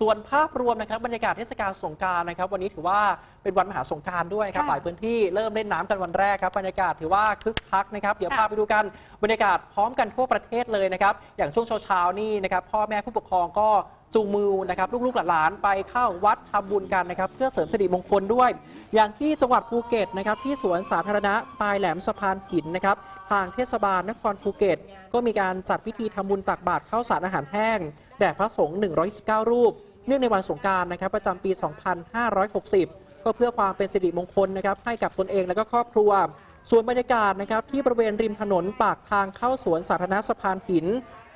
ส่วนภาพรวมนะครับบรรยากาศเทศกาลสงกรารนะครับ วันนี้ถือว่าเป็นวันมหาสงกรารด้วยครับค่ะหลายพื้นที่เริ่มเล่นน้ำกันวันแรกครับบรรยากาศถือว่าคึกคักนะครับเดี๋ยวค่ะพาไปดูกันบรรยากาศพร้อมกันทั่วประเทศเลยนะครับ อย่างช่วงเช้าๆนี่นะครับพ่อแม่ผู้ปกครองก็จูงมือนะครับลูกๆหลานๆไปเข้าวัดทำบุญกันนะครับ เพื่อเสริมสิริมงคลด้วย อย่างที่จังหวัดภูเก็ตนะครับที่สวนสาธารณะปลายแหลมสะพานหินนะครับทางเทศบาลนครภูเก็ต ก็มีการจัดพิธีทำบุญตักบาตรข้าวสารอาหารแห้งแด่พระสงฆ์119 รูป เนื่องในวันสงการนะครับประจำปี 2560 ก็เพื่อความเป็นสิริมงคลนะครับให้กับตนเองและก็ครอบครัว ส่วนบรรยากาศนะครับที่บริเวณริมถนนปากทางเข้าสวนสาธารณะสะพานหิน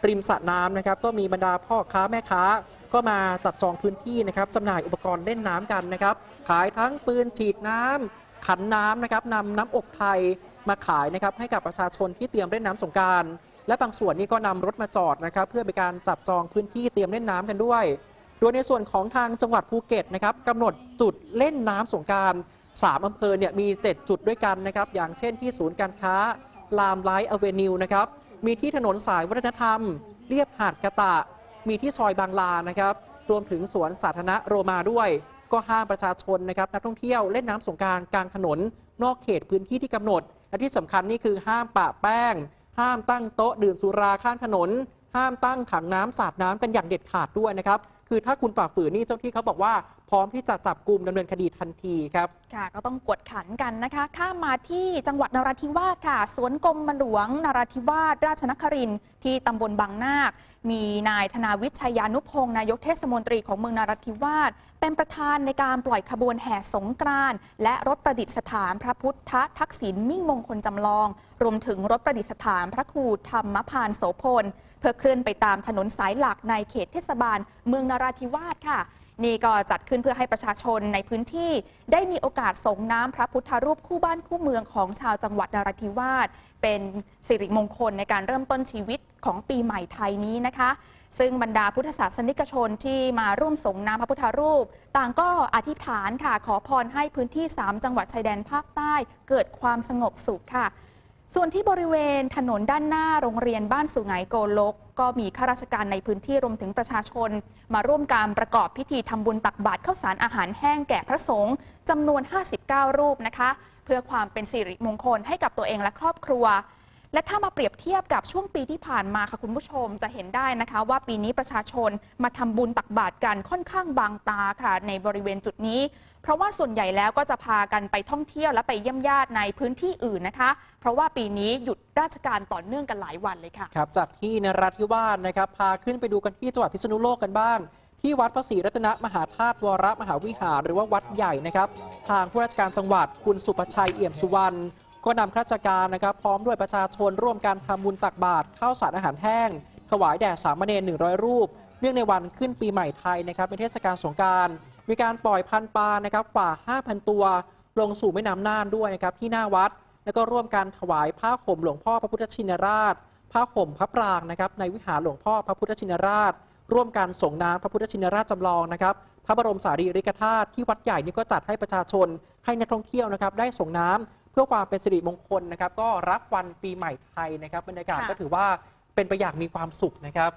ริมสระน้ำนะครับก็มีบรรดาพ่อค้าแม่ค้า ก็มาจับจองพื้นที่นะครับจำหน่ายอุปกรณ์เล่นน้ำกันนะครับขายทั้งปืนฉีดน้ำขันน้ำนะครับนำน้ำอบไทยมาขายนะครับให้กับประชาชนที่เตรียมเล่นน้ำสงกรานต์และบางส่วนนี่ก็นำรถมาจอดนะครับ เพื่อเป็นการจับจองพื้นที่เตรียมเล่นน้ำกันด้วย โดยในส่วนของทางจังหวัดภูเก็ตนะครับกำหนดจุดเล่นน้ำสงกรานต์สามอำเภอเนี่ยมี 7 จุดด้วยกันนะครับ อย่างเช่นที่ศูนย์การค้าไลม์ไลท์อเวนิวนะครับ มีที่ถนนสายวัฒนธรรม เลียบหาดกะตะ มีที่ซอยบางลานะครับ รวมถึงสวนสาธารณะโรมาด้วย ก็ห้ามประชาชนนะครับนักท่องเที่ยวเล่นน้ำสงกรานต์กลางถนน นอกเขตพื้นที่ที่กำหนด และที่สำคัญนี่คือห้ามปะแป้ง ห้ามตั้งโต๊ะดื่มสุราข้างถนน ห้ามตั้งถังน้ำสาดน้ำกันอย่างเด็ดขาดด้วยนะครับ คือถ้าคุณฝ่าฝืนนี่เจ้าที่เขาบอกว่า ร้อมที่จะจับกลุ่มดำเนินคดีทันทีครับ ค่ะก็ต้องกวดขันกันนะคะ ข้ามมาที่จังหวัดนราธิวาสค่ะ สวนกรมหลวงนราธิวาสราชนครินทร์ที่ตำบลบางนาค มีนายธนาวิทย์ชัยยานุพงศ์นายกเทศมนตรีของเมืองนราธิวาสเป็นประธานในการปล่อยขบวนแห่สงกรานต์และรถประดิษฐานพระพุทธทักษิณมิ่งมงคลจำลอง รวมถึงรถประดิษฐานพระครูธรรมพานโสพลเพื่อเคลื่อนไปตามถนนสายหลักในเขตเทศบาลเมืองนราธิวาสค่ะ นี่ก็จัดขึ้นเพื่อให้ประชาชนในพื้นที่ ได้มีโอกาสส่งน้ำพระพุทธรูปคู่บ้านคู่เมืองของชาวจังหวัดนราธิวาสเป็นสิริมงคลในการเริ่มต้นชีวิตของปีใหม่ไทยนี้นะคะซึ่งบรรดาพุทธศาสนิกชนที่มาร่วมส่งน้ำพระพุทธรูป ต่างก็อธิษฐานค่ะ ขอพรให้พื้นที่ 3 จังหวัดชายแดนภาคใต้ เกิดความสงบสุขค่ะ ส่วนที่บริเวณถนนด้านหน้าโรงเรียนบ้านสุไหงโกลก ก็มีข้าราชการในพื้นที่รวมถึงประชาชน มาร่วมการประกอบพิธีทำบุญตักบาตรข้าวสารอาหารแห้งแก่พระสงฆ์จำนวน 59 รูปนะคะ เพื่อความเป็นสิริมงคลให้กับตัวเองและครอบครัว และถ้ามาเปรียบเทียบกับช่วงปีที่ผ่านมาค่ะคุณผู้ชมจะเห็นได้นะคะ ว่าปีนี้ประชาชนมาทำบุญตักบาตรกันค่อนข้างบางตาค่ะ ในบริเวณจุดนี้ เพราะว่าส่วนใหญ่แล้วก็จะพากันไปท่องเที่ยวและไปเยี่ยมญาติในพื้นที่อื่นนะคะ เพราะว่าปีนี้หยุดราชการต่อเนื่องกันหลายวันเลยค่ะครับจากที่นราธิวาสนะครับพาขึ้นไปดูกันที่จังหวัดพิษณุโลกกันบ้างที่วัดพระศรีรัตนมหาธาตุวรมหาวิหาร หรือว่าวัดใหญ่นะครับ ทางผู้ราชการจังหวัดคุณสุประชัยเอี่ยมสุวรรณ ก็นำข้าราชการนะครับพร้อมด้วยประชาชนร่วมการทำบุญตักบาตรข้าวสารอาหารแห้ง ถวายแด่สามเณร100 รูป เนื่องในวันขึ้นปีใหม่ไทยนะครับเป็นเทศกาลสงการ มีการปล่อยพันปลานะครับกว่า 5,000 ตัว ลงสู่แม่น้ำน่านด้วยนะครับที่หน้าวัด แล้วก็ร่วมกันถวายผ้าห่มหลวงพ่อพระพุทธชินราชผ้าห่มพระปรางนะครับในวิหารหลวงพ่อพระพุทธชินราช ร่วมกันส่งน้ำพระพุทธชินราชจำลองนะครับพระบรมสารีริกธาตุที่วัดใหญ่นี่ก็จัดให้ประชาชนให้นักท่องเที่ยวนะครับได้ส่งน้ำ เพื่อความเป็นสิริมงคลนะครับ ก็รับวันปีใหม่ไทยนะครับบรรยากาศค่ะ ก็ถือว่าเป็นไปอย่างมีความสุขนะครับ